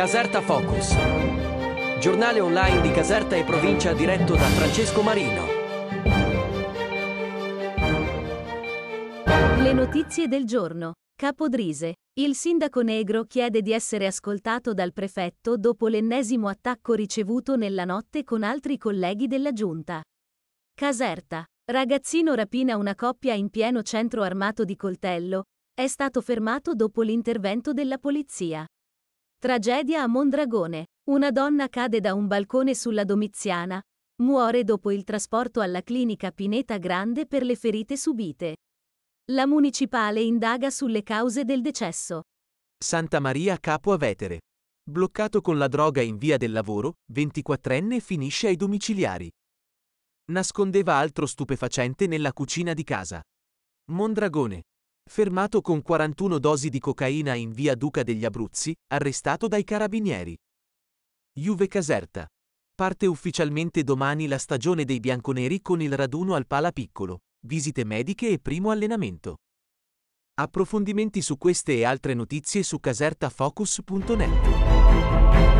Caserta Focus. Giornale online di Caserta e provincia diretto da Francesco Marino. Le notizie del giorno. Capodrise. Il sindaco negro chiede di essere ascoltato dal prefetto dopo l'ennesimo attacco ricevuto nella notte con altri colleghi della giunta. Caserta. Ragazzino rapina una coppia in pieno centro armato di coltello. È stato fermato dopo l'intervento della polizia. Tragedia a Mondragone. Una donna cade da un balcone sulla Domiziana. Muore dopo il trasporto alla clinica Pineta Grande per le ferite subite. La municipale indaga sulle cause del decesso. Santa Maria Capo a Vetere. Bloccato con la droga in via del lavoro, 24enne finisce ai domiciliari. Nascondeva altro stupefacente nella cucina di casa. Mondragone. Fermato con 41 dosi di cocaina in via Duca degli Abruzzi, arrestato dai carabinieri. Juve Caserta. Parte ufficialmente domani la stagione dei bianconeri con il raduno al Pala Piccolo, visite mediche e primo allenamento. Approfondimenti su queste e altre notizie su casertafocus.net.